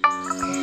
Música